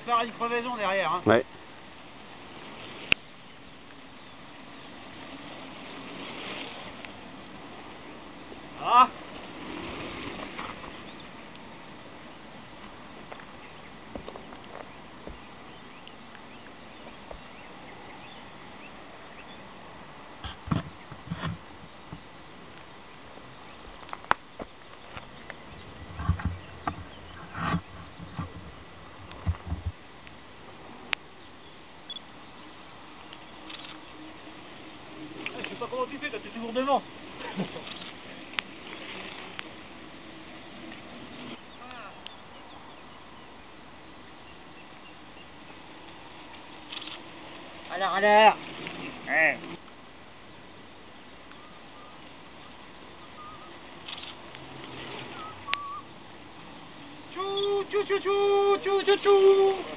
faire une crevaison derrière. Hein. Ouais. Ah Toi t'es toujours devant. Alors, alors Ouais. Tchou, tchou, tchou, tchou, tchou, tchou, tchou